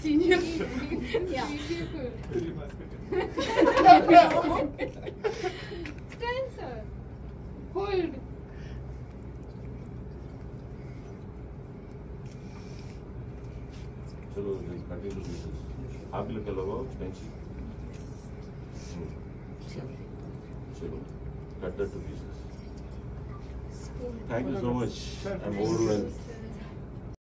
Senior. Yeah. Very. Stand, sir. Hold. चलो cutting two pieces आप लोग क्या लगाओ कैंची चलो cut that two pieces thank you so much I am overwhelmed